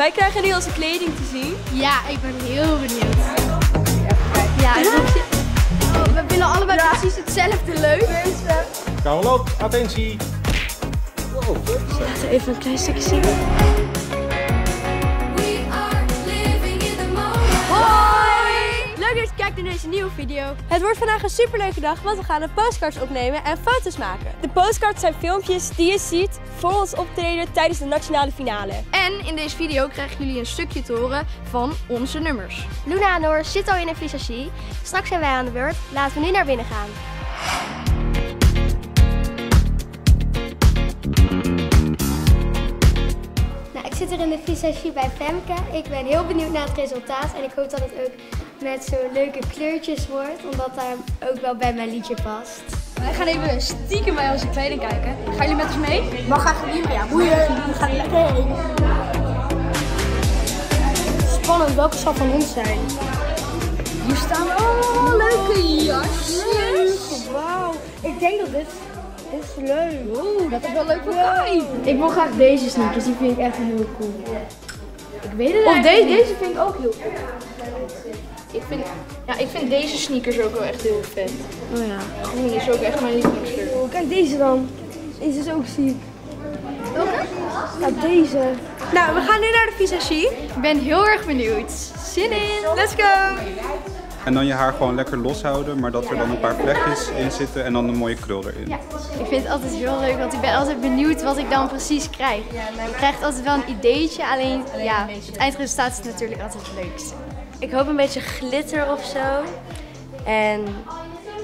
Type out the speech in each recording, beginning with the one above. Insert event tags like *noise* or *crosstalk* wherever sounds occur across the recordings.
Wij krijgen nu onze kleding te zien. Ja, ik ben heel benieuwd. Ja. Oh, we vinden allebei precies hetzelfde leuk. Karel loopt, attentie. Wow. Laten we even een klein stukje zien. Naar deze nieuwe video. Het wordt vandaag een superleuke dag, want we gaan een postcards opnemen en foto's maken. De postcards zijn filmpjes die je ziet voor ons optreden tijdens de nationale finale. En in deze video krijgen jullie een stukje te horen van onze nummers. Luna en Noor zitten al in een visagie. Straks zijn wij aan de beurt. Laten we nu naar binnen gaan. Nou, ik zit er in de visagie bij Femke. Ik ben heel benieuwd naar het resultaat. En ik hoop dat het ook met zo'n leuke kleurtjes wordt. Omdat dat ook wel bij mijn liedje past. Wij gaan even stiekem bij onze kleding kijken. Gaan jullie met ons mee? Mag graag niet, maar ja, boeien. We gaan lekker heen. Spannend, welke zal van ons zijn? Hier staan allemaal leuke jasjes. Wauw, ik denk dat dit, dit is leuk. Oeh, dat is wel leuk voor Kai. Ik wil graag deze sneakers, die vind ik echt heel cool. Ik weet het Of eigenlijk deze, niet. deze vind ik ook heel cool. Ik vind, ja, ik vind deze sneakers ook wel echt heel vet. Oh ja. Groen is ook echt mijn lievelingskleur. Kijk deze dan. Deze is ook ziek. Welke? Ja, deze. Nou, we gaan nu naar de visagie. Ik ben heel erg benieuwd. Zin in. Let's go. En dan je haar gewoon lekker loshouden, maar dat er dan een paar vlechtjes in zitten en dan een mooie krul erin. Ik vind het altijd heel leuk, want ik ben altijd benieuwd wat ik dan precies krijg. Je krijgt altijd wel een ideetje, alleen ja, het eindresultaat is natuurlijk altijd het leukste. Ik hoop een beetje glitter of zo. En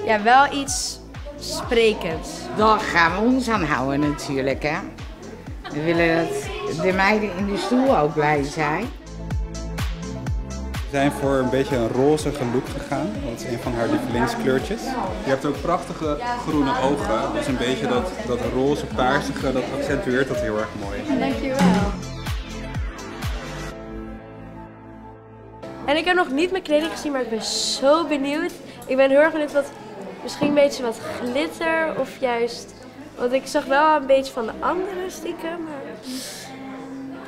ja, wel iets sprekends. Daar gaan we ons aan houden natuurlijk, hè. We willen dat de meiden in de stoel ook blij zijn. We zijn voor een beetje een rozige look gegaan. Dat is een van haar lievelingskleurtjes. Je hebt ook prachtige groene ogen. Dus een beetje dat, dat roze paarsige, dat accentueert dat heel erg mooi. Dankjewel. En ik heb nog niet mijn kleding gezien, maar ik ben zo benieuwd. Ik ben heel erg benieuwd wat, misschien een beetje wat glitter of juist... Want ik zag wel een beetje van de andere stiekem, maar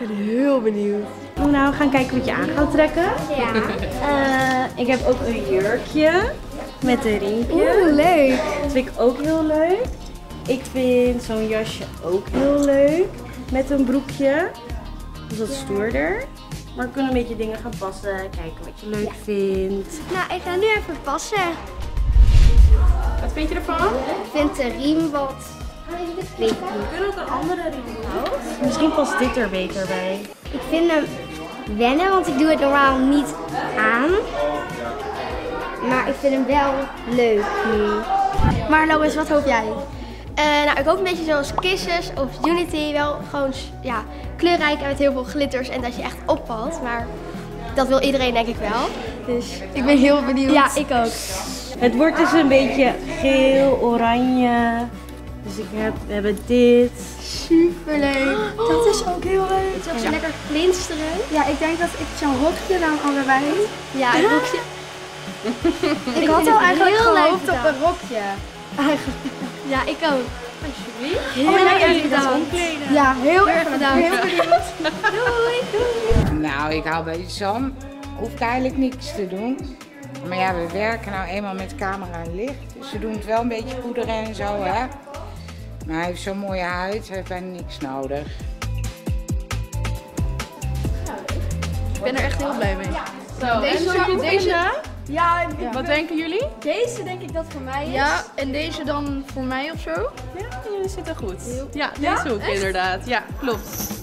ik ben heel benieuwd. Nou, we gaan kijken wat je aan gaat trekken. Ja. *laughs* Eh, ik heb ook een jurkje met een riempje. Oeh, leuk. Dat vind ik ook heel leuk. Ik vind zo'n jasje ook heel leuk. Met een broekje. Dus dat is stoerder. Maar we kunnen een beetje dingen gaan passen. Kijken wat je leuk vindt. Nou, ik ga nu even passen. Wat vind je ervan? Ik vind de riem wat... Weet niet. We kunnen ook een andere riem doen. Misschien past dit er beter bij. Ik vind hem wennen, want ik doe het normaal niet aan. Maar ik vind hem wel leuk nu. Maar Lois, wat hoop jij? Eh, nou, ik hoop een beetje zoals Kisses of Unity. Wel gewoon ja, kleurrijk en met heel veel glitters en dat je echt opvalt. Maar dat wil iedereen denk ik wel. Dus Ik ben heel benieuwd. ja, ik ook. Het wordt dus een beetje geel, oranje. Dus ik heb, we hebben dit. Superleuk. Dat is ook heel leuk. Het is ook zo lekker glinsteren. Ja, ik denk dat ik zo'n rokje dan allebei. Ja, een rokje. *laughs* Ik had al eigenlijk heel leuk gehoopt op een rokje. Ja, ik ook. Heel erg bedankt. Ja, heel erg bedankt. Nou, ik hou bij Sam. Hoeft eigenlijk niks te doen. Maar ja, we werken nou eenmaal met camera en licht. Dus we doen het wel een beetje poederen en zo, hè. Maar hij heeft zo'n mooie huid, hij heeft bijna niks nodig. Ik ben er echt heel blij mee. Zo, deze, deze, Ja, wat denken jullie? deze denk ik dat voor mij is. Ja, en deze dan voor mij of zo? Ja, jullie zitten goed. Ja, deze hoek inderdaad. Ja, klopt.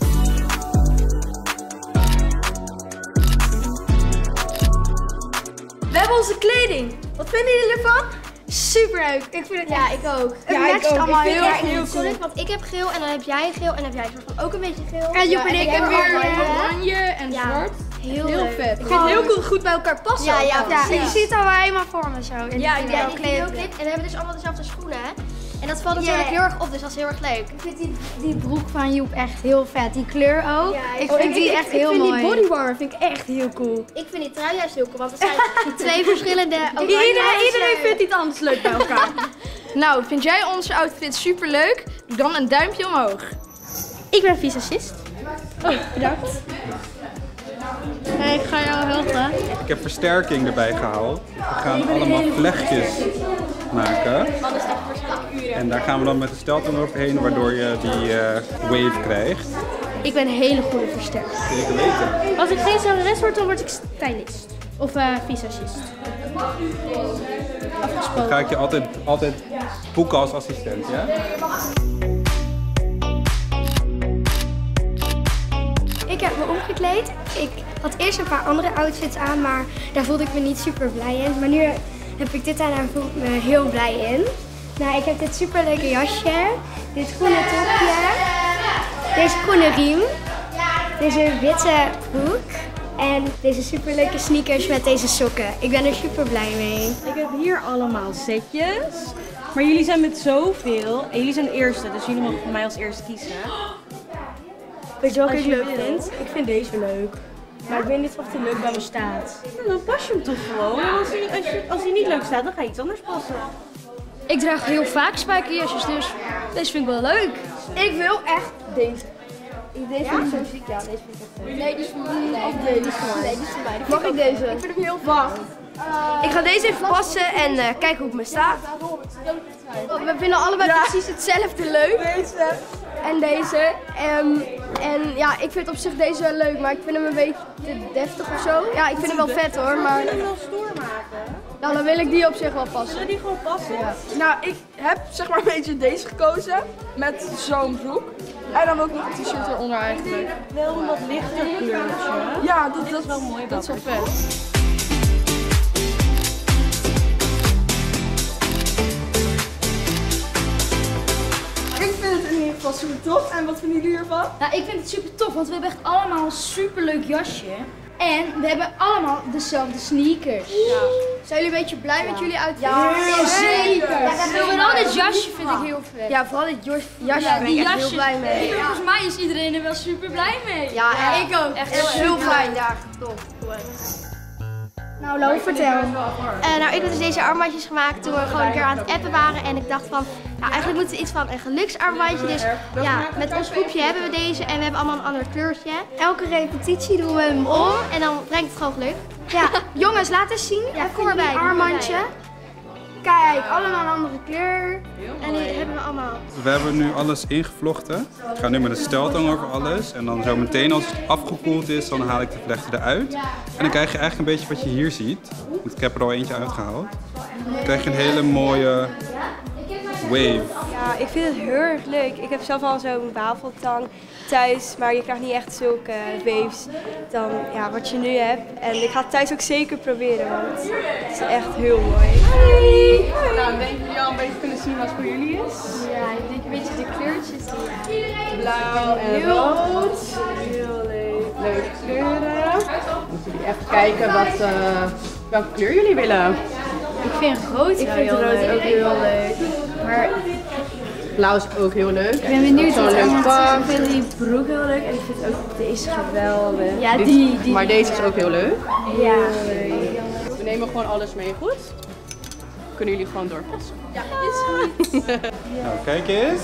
We hebben onze kleding. Wat vinden jullie ervan? Super leuk. Ik vind het Ja, ik ook. Het matcht allemaal Ik vind heel het goed. cool. Want ik heb geel en dan heb jij geel en dan heb jij soort van ook een beetje geel. En Joep en ik hebben weer oranje. Oranje en Ja. zwart. Heel, Heel leuk. vet. Ik vind het heel goed, goed bij elkaar passen. Ja, ja, ja. precies. Je ziet al wel helemaal voor me zo. En Ja, die, ja, ja, die vind ik heel knip. En we hebben dus allemaal dezelfde schoenen. hè. En dat valt natuurlijk heel erg op, dus dat is heel erg leuk. Ik vind die, die broek van Joep echt heel vet. Die kleur ook. ik Oh, vind die echt heel ik vind mooi. die bodywarmer vind ik echt heel cool. Ik vind die trui juist heel cool, want het zijn *laughs* twee verschillende Iedereen, iedereen vindt iets anders leuk bij elkaar. *laughs* Nou, vind jij onze outfit super leuk? Doe dan een duimpje omhoog. Ik ben visagist. Oh, bedankt. Ik heb versterking erbij gehaald. We gaan allemaal vlechtjes maken. En daar gaan we dan met de steltong overheen, waardoor je die eh, wave krijgt. Ik ben een hele goede versterker. Zeker weten. Als ik geen zangeres word, dan word ik stylist. Of eh visagist. Dan ga ik je altijd, altijd boeken als assistent, ja? Heb me omgekleed. Ik had eerst een paar andere outfits aan, maar daar voelde ik me niet super blij in. Maar nu heb ik dit aan en voel ik me heel blij in. Nou, ik heb dit super leuke jasje, dit groene topje, deze groene riem, deze witte broek en deze super leuke sneakers met deze sokken. Ik ben er super blij mee. Ik heb hier allemaal setjes. Maar jullie zijn met zoveel. En jullie zijn de eerste, dus jullie mogen voor mij als eerste kiezen. Weet je welke ik je leuk vind? Ik vind deze leuk. Maar ik weet niet of die leuk bij me staat. Nou, dan pas je hem toch gewoon. En als hij, als, je, als hij niet leuk staat, dan ga je iets anders passen. Ik draag heel vaak spijkerjasjes, dus deze vind ik wel leuk. Ik wil echt deze. Deze vind ik zo ziek. Ja, deze vind ik echt leuk. Nee, die is voor mij. Nee, die is voor mij. Mag ik deze? Ik vind hem heel wacht. Ik ga deze even passen en eh, kijken hoe het me staat. We vinden allebei precies hetzelfde leuk. Deze. En deze. Ehm, en ja, ik vind op zich deze wel leuk, maar ik vind hem een beetje te deftig of zo. Ja, ik vind hem wel vet hoor, maar Ik wil stoer maken. nou, dan wil ik die op zich wel passen. Zullen die gewoon passen? Nou, ik heb zeg maar een beetje deze gekozen. Met zo'n broek. En dan ook nog een t-shirt eronder eigenlijk. Wel een wat lichter kleurtje. Ja, dat, dat, wel mooi. dat is wel vet. Geval super tof. En wat vinden jullie ervan? Nou, ik vind het super tof, want we hebben echt allemaal een super leuk jasje. En we hebben allemaal dezelfde sneakers. Zijn jullie een beetje blij met jullie outfit? Ja, zeker. Ja, Vooral dit jasje vind ik heel vet. Ja, vooral dit jas- jasje Ja, ben die ik echt heel blij mee. Volgens mij is iedereen er wel super blij mee. Ja, echt. ik ook. Echt heel fijn. Ja, tof. Nou, Lo, vertel. Eh, nou, ik heb dus deze armbandjes gemaakt toen we gewoon een keer aan het appen waren. En ik dacht van, nou, eigenlijk moeten we iets van een geluksarmbandje. Dus ja, met ons groepje hebben we deze en we hebben allemaal een ander kleurtje. Elke repetitie doen we hem om en dan brengt het gewoon geluk. Ja, *laughs* jongens, laat eens zien. Ja, kom erbij. Armbandje. Kijk, allemaal een andere kleur. En die hebben we allemaal. We hebben nu alles ingevlochten. Ik ga nu met een steltong over alles. En dan zo meteen als het afgekoeld is, dan haal ik de vlechten eruit. En dan krijg je eigenlijk een beetje wat je hier ziet. Want ik heb er al eentje uitgehaald. Dan krijg je een hele mooie wave. Ja, ik vind het heel erg leuk. Ik heb zelf al zo'n wafeltang thuis, maar je krijgt niet echt zulke waves dan ja, wat je nu hebt. En ik ga het thuis ook zeker proberen, want het is echt heel mooi. Nou, denken jullie al een beetje kunnen zien wat voor jullie is? Ja, ik denk een beetje de kleurtjes. Blauw en rood. Heel leuk. Leuke kleuren. Moeten jullie even kijken wat, eh, welke kleur jullie willen. Ik vind rood Ik vind rood ook heel leuk. Maar Blauw is ook heel leuk. Ik ben benieuwd Zo'n wat leuk pak. ik vind die broek heel leuk en ik vind ook deze geweldig. Ja, die, die. Maar deze is ook heel leuk. Ja. We nemen gewoon alles mee, goed? Kunnen jullie gewoon doorpassen. *laughs* Nou, kijk eens.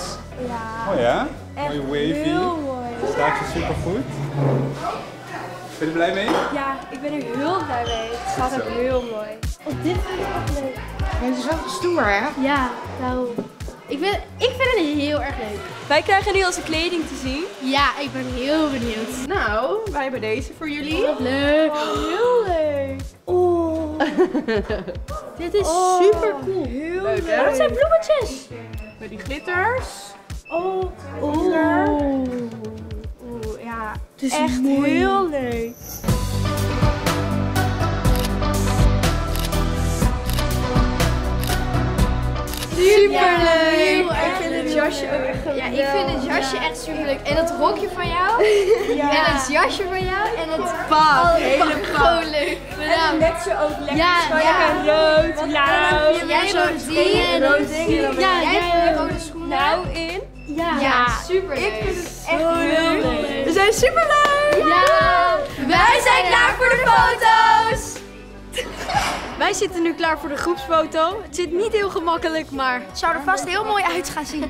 Ja. Oh ja, mooie wavy. Heel mooi. Staat je super goed. Ben je er blij mee? Ja, ik ben er heel blij mee. Het staat ook heel mooi. Oh, dit vind ik ook leuk. Het is wel stoer, hè? Ja, daarom. Ik, ben, ik vind het heel erg leuk. Wij krijgen nu onze kleding te zien. Ja, ik ben heel benieuwd. Nou, wij hebben deze voor jullie. Leuk. Heel leuk. Oh, *laughs* Dit is Oh. super cool. heel Leuk, leuk. Dat zijn bloemetjes. Met die glitters. Oh, Oeh. Oeh, ja. Het is Echt mooi. heel leuk. Super leuk. Ik vind het jasje ook echt Ja, ik vind het jasje echt super leuk. En het rokje van jou. En het jasje van jou. En het Paap, hele Gewoon leuk. En net zo ook lekker. Ja, Ja, ja. lekker rood, blauw. Jij en rood en dan ben Ja, jij hebt rode schoenen. Nou in. Ja, ja super leuk. Ik vind het echt heel leuk. We zijn super leuk. Ja. Wij zijn klaar voor de foto's. Wij zitten nu klaar voor de groepsfoto. Het zit niet heel gemakkelijk, maar... Het zou er vast heel mooi uit gaan zien. Wij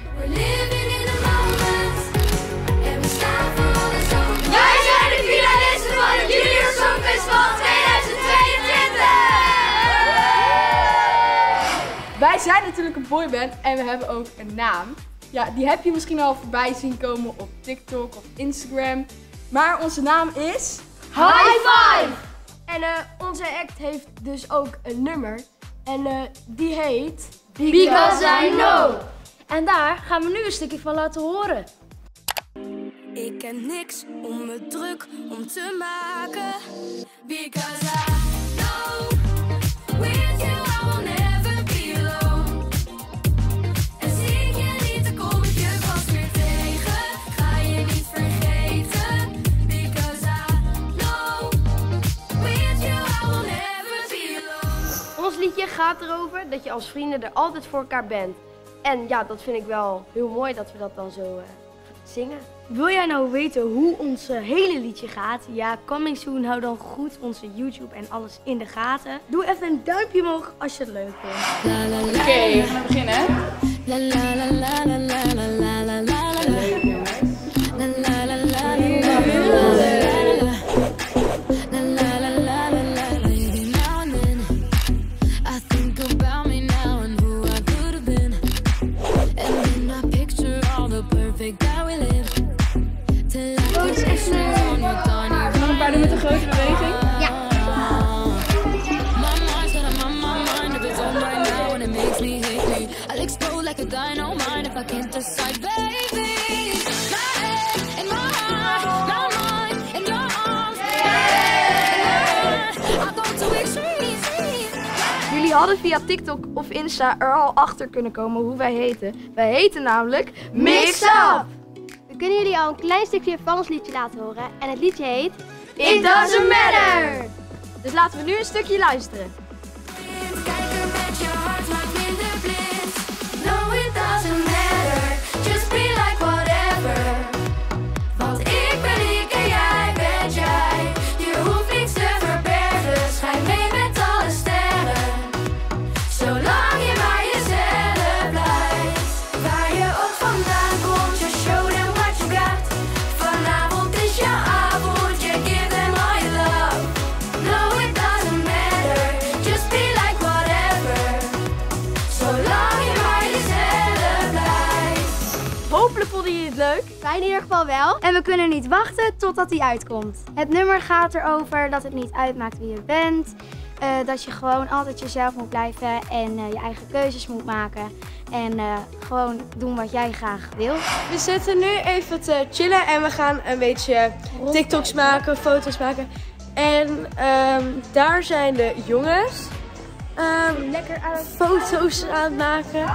zijn de finalisten van het Junior Songfestival 2022! Wij zijn natuurlijk een boyband en we hebben ook een naam. Ja, die heb je misschien al voorbij zien komen op TikTok of Instagram. Maar onze naam is... High Five! En eh, onze act heeft dus ook een nummer. En eh, die heet... Because I know. En daar gaan we nu een stukje van laten horen. Ik ken niks om me druk om te maken. Because I gaat erover dat je als vrienden er altijd voor elkaar bent. En ja, dat vind ik wel heel mooi dat we dat dan zo eh, zingen. Wil jij nou weten hoe ons eh, hele liedje gaat? Ja, coming soon. Hou dan goed onze YouTube en alles in de gaten. Doe even een duimpje omhoog als je het leuk vindt. Oké, we gaan beginnen. La la la la la la la la la TikTok of Insta er al achter kunnen komen hoe wij heten. Wij heten namelijk Mix Up! We kunnen jullie al een klein stukje van ons liedje laten horen. En het liedje heet... It doesn't matter! Dus laten we nu een stukje luisteren. Hopelijk vonden jullie het leuk. Wij in ieder geval wel. En we kunnen niet wachten totdat die uitkomt. Het nummer gaat erover dat het niet uitmaakt wie je bent. eh, dat je gewoon altijd jezelf moet blijven en eh, je eigen keuzes moet maken. En eh, gewoon doen wat jij graag wil. We zitten nu even te chillen en we gaan een beetje TikToks maken, foto's maken. En ehm, daar zijn de jongens ehm, Lekker aan foto's aan het maken.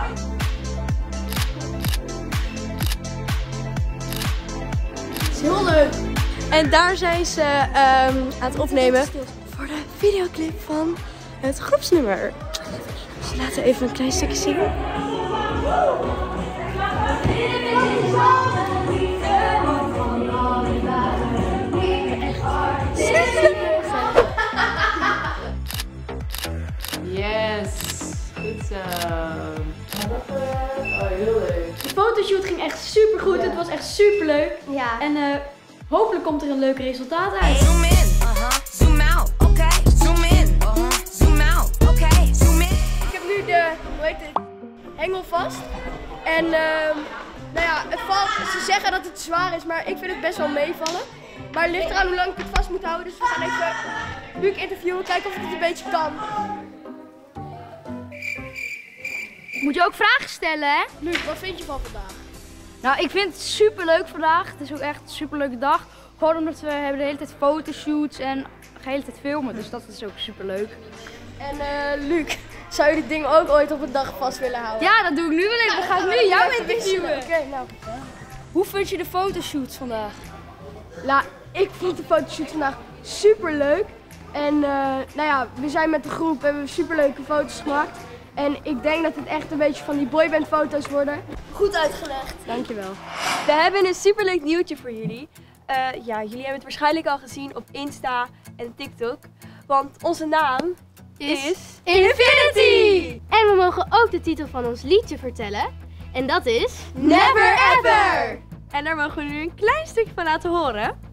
Leuk. En daar zijn ze ehm, aan het opnemen voor de videoclip van het groepsnummer. Dus laten we even een klein stukje zien. Fotoshoot ging echt super goed. Het was echt super leuk. Ja. En eh, hopelijk komt er een leuk resultaat uit. Zoom in, uh-huh. Zoom out, okay. Zoom in, uh-huh. Zoom out, okay. Zoom in. Ik heb nu de, hoe heet het, hengel vast. En ehm, nou ja, het valt, ze zeggen dat het zwaar is, maar ik vind het best wel meevallen. Maar het ligt eraan hoe lang ik het vast moet houden. Dus we gaan even Luc interviewen, kijken of ik het een beetje kan. Moet je ook vragen stellen, hè? Luc, wat vind je van vandaag? Nou, ik vind het super leuk vandaag. Het is ook echt een super leuke dag. Gewoon omdat we hebben de hele tijd fotoshoots en de hele tijd filmen. Dus dat is ook super leuk. En eh, Luc, zou je dit ding ook ooit op een dag vast willen houden? Ja, dat doe ik nu wel even. Dan ga ik nu jou interviewen. Oké, nou. Hoe vind je de fotoshoots vandaag? Nou, ik vond de fotoshoots vandaag super leuk. En eh, nou ja, we zijn met de groep, hebben we super leuke foto's gemaakt. En ik denk dat het echt een beetje van die boyband foto's worden. Goed uitgelegd. Dankjewel. We hebben een superleuk nieuwtje voor jullie. Eh, ja, jullie hebben het waarschijnlijk al gezien op Insta en TikTok. Want onze naam is, Infinity! En we mogen ook de titel van ons liedje vertellen. En dat is... Never Ever! En daar mogen we nu een klein stukje van laten horen.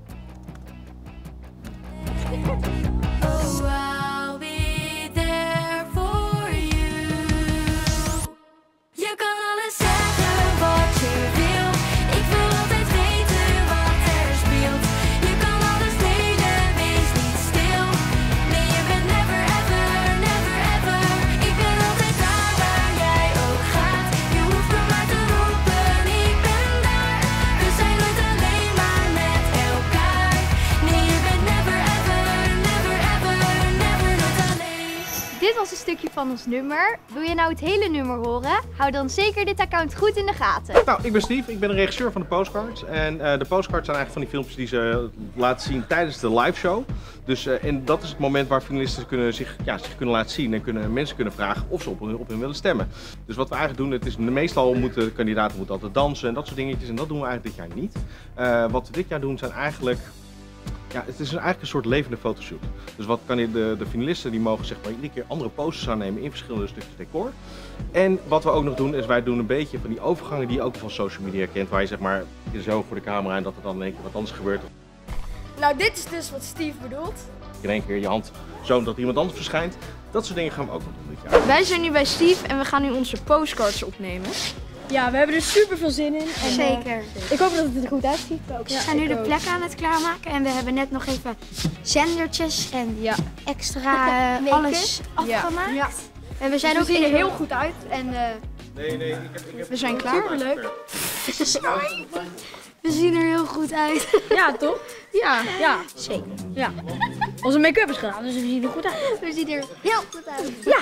Was een stukje van ons nummer. Wil je nou het hele nummer horen? Hou dan zeker dit account goed in de gaten. Nou, ik ben Steve, ik ben de regisseur van de postcards. En eh, de postcards zijn eigenlijk van die filmpjes die ze laten zien tijdens de live show. Dus eh, en dat is het moment waar finalisten kunnen zich, ja, zich kunnen laten zien en kunnen, mensen kunnen vragen of ze op, hun- op hun willen stemmen. Dus wat we eigenlijk doen, het is meestal moeten kandidaten moeten altijd dansen en dat soort dingetjes. En dat doen we eigenlijk dit jaar niet. Eh, wat we dit jaar doen zijn eigenlijk ja, het is een, eigenlijk een soort levende fotoshoot. Dus wat kan je, de, de finalisten die mogen zeg maar iedere keer andere posters aannemen in verschillende stukjes decor. En wat we ook nog doen is wij doen een beetje van die overgangen die je ook van social media kent. Waar je zeg maar je zo voor de camera en dat er dan in één keer wat anders gebeurt. Nou, dit is dus wat Steve bedoelt. In één keer je hand zo dat iemand anders verschijnt. Dat soort dingen gaan we ook nog doen dit jaar. Wij zijn nu bij Steve en we gaan nu onze postcards opnemen. Ja, we hebben er super veel zin in. En, eh, Zeker. ik hoop dat het er goed uitziet. Ook. We zijn nu de plek aan het klaarmaken en we hebben net nog even zendertjes en Ja. extra *laughs* eh, alles afgemaakt. Ja. En we zijn Dus ook zien er heel goed uit. En eh, Nee, nee, ik heb, ik heb we zijn klaar. leuk. We zien er heel goed uit. *laughs* Ja, toch? Ja, ja. Zeker. ja. Onze make-up is gedaan, dus we zien er goed uit. We zien er heel goed uit. Ja.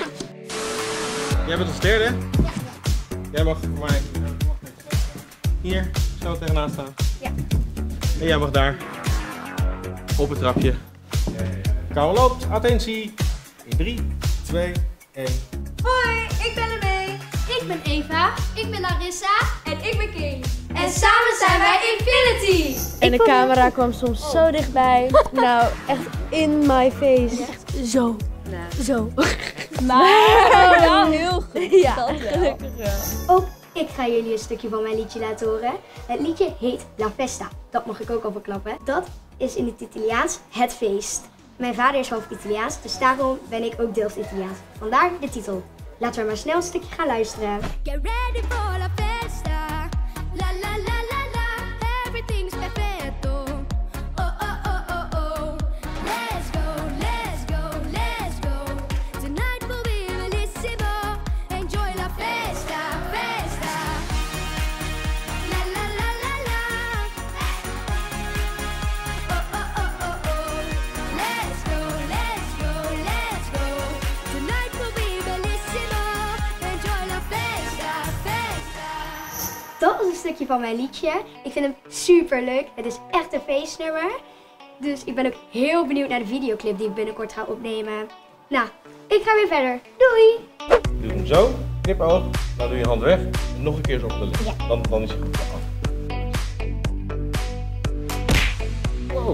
Jij bent als derde. Jij mag voor mij hier zo tegenaan staan. Ja. En jij mag daar op het trapje. Kouwen loopt, attentie. In 3, 2, 1. Hoi, ik ben Lemee. Ik ben Eva. Ik ben Larissa. En ik ben King. En samen zijn wij Infinity. En de camera kwam soms zo dichtbij. *laughs* Nou, echt in my face. Echt zo. Zo. Maar *laughs* heel goed. Ja, Dat wel. gelukkig wel. Ook ik ga jullie een stukje van mijn liedje laten horen. Het liedje heet La Festa. Dat mag ik ook al verklappen. Dat is in het Italiaans het feest. Mijn vader is half Italiaans, dus daarom ben ik ook deels Italiaans. Vandaar de titel. Laten we maar snel een stukje gaan luisteren. Get ready for stukje van mijn liedje. Ik vind hem super leuk. Het is echt een feestnummer. Dus ik ben ook heel benieuwd naar de videoclip die ik binnenkort ga opnemen. Nou, ik ga weer verder. Doei! Doe hem zo, knipoog, dan doe je hand weg. En nog een keer zo op de licht. Dan, dan is hij goed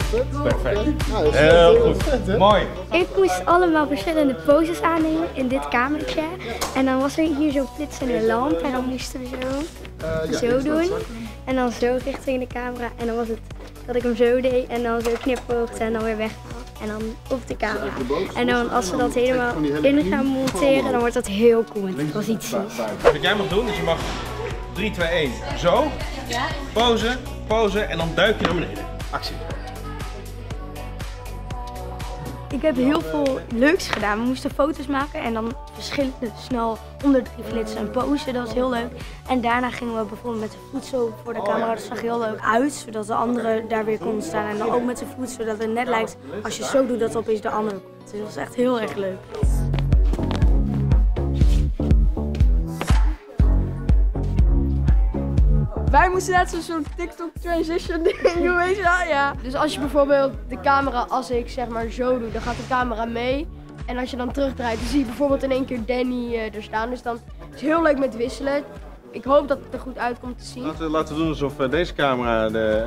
vet. Perfect. Dat is Heel heel goed. vet, hè? Mooi. Ik moest allemaal verschillende poses aannemen in dit kamertje. En dan was er hier zo'n flitsende lamp en dan moesten we zo, Eh, ja, zo doen. En dan zo richting de camera. En dan was het dat ik hem zo deed en dan zo knipoogde en dan weer weghaal. En dan op de camera. En dan als we dat helemaal in gaan monteren, dan wordt dat heel cool. met die posities. Wat jij mag doen is je mag 3, 2, 1. Zo. Pose, pose en dan duik je naar beneden. Actie. Ik heb heel veel leuks gedaan. We moesten foto's maken en dan verschillende snel onder drie flitsen en posen. Dat was heel leuk. En daarna gingen we bijvoorbeeld met de voet zo voor de camera. Dat zag heel leuk uit, zodat de andere daar weer konden staan. En dan ook met de voet, zodat het net lijkt als je zo doet dat opeens de andere komt. Dus dat was echt heel erg leuk. Wij moesten net zo'n TikTok transition ding doen, *laughs* weet je wel? Ja. Dus als je bijvoorbeeld de camera, als ik zeg maar zo doe, dan gaat de camera mee. En als je dan terugdraait, dan zie je bijvoorbeeld in één keer Danny eh, er staan. Dus dan is het heel leuk met wisselen. Ik hoop dat het er goed uitkomt te zien. Laten we, laten we doen alsof eh, deze camera de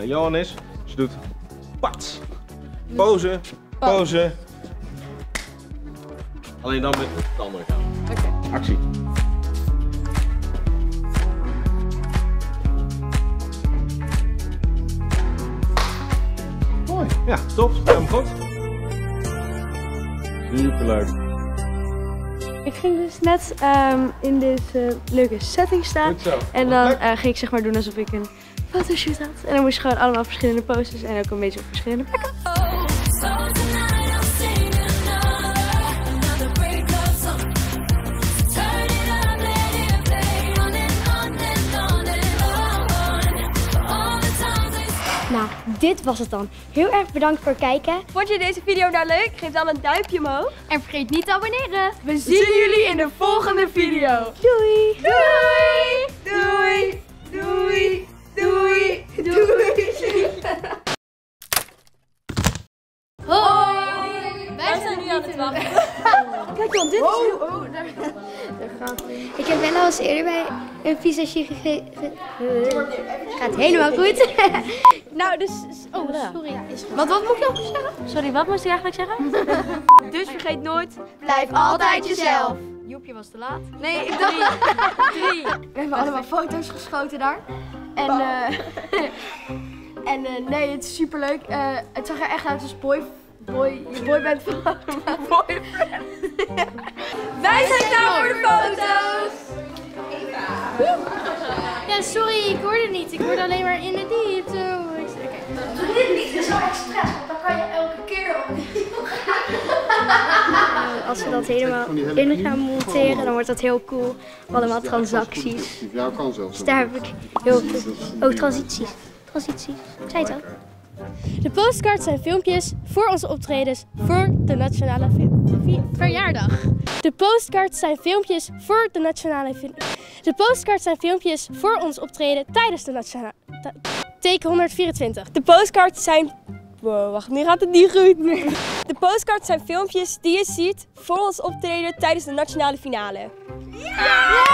eh, Johan is. Dus je doet pats. Pose, pose. Alleen dan met de andere camera. Actie. Ja, top. Helemaal goed. Superleuk. Ik ging dus net ehm, in deze leuke setting staan. Goed zo. En dan eh, ging ik zeg maar doen alsof ik een fotoshoot had. En dan moest je gewoon allemaal verschillende poses en ook een beetje op verschillende plekken. Dit was het dan. Heel erg bedankt voor het kijken. Vond je deze video nou leuk? Geef dan een duimpje omhoog. En vergeet niet te abonneren. We zien jullie in de volgende video. Doei! Doei! Doei! Doei! Doei! Doei! Hoi! Wij zijn nu aan het wachten. *laughs* Kijk dan, dit is heel... Oh, daar, daar gaat hij. Ik heb wel al eens eerder bij een visagie gegeten. Gaat helemaal goed. *laughs* Nou, dus... Oh, sorry. Wat, wat moet ik nog zeggen? Sorry, wat moest ik eigenlijk zeggen? *laughs* dus vergeet nooit... Blijf altijd jezelf. Joepje was te laat. Nee, ik dacht... Drie. We hebben allemaal foto's geschoten daar. En, eh en eh, nee, het is super leuk. het zag er echt uit als boy, boy, je boyband van *laughs* boyfriend. Wij zijn klaar voor de foto's! Ja, sorry, ik hoorde niet. Ik hoorde alleen maar in de diepte. Doe dit niet, dat is wel expres, want dan kan je elke keer Als we dat helemaal in gaan monteren, dan wordt dat heel cool. Allemaal transacties. Jouw kan zelfs. Dus daar heb ik heel veel... Oh, transities. Transities. Ik zei het al. De postcards zijn filmpjes voor onze optredens voor de nationale verjaardag. De postcards zijn filmpjes voor de nationale De postcards zijn filmpjes voor ons optreden tijdens de nationale ta- teken 124. De postcards zijn... Wow, wacht, nu gaat het niet goed. De postcards zijn filmpjes die je ziet voor ons optreden tijdens de nationale finale. Ja!